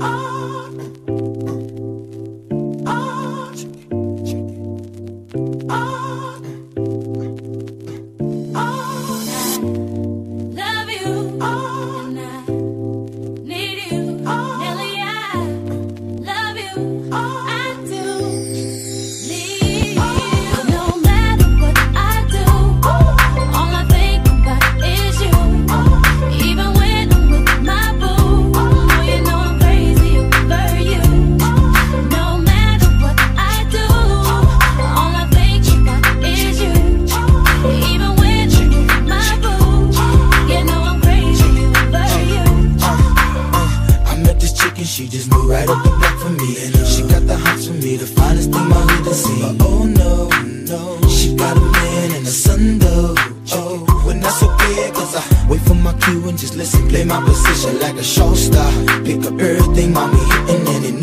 Love and she just moved right up the block for me. And she got the hots for me, the finest thing my hood has seen. But oh no, no, she got a man and a son though. Oh, when that's okay, cause I wait for my cue and just listen, play my position like a show star. Pick up everything, mommy hitting and it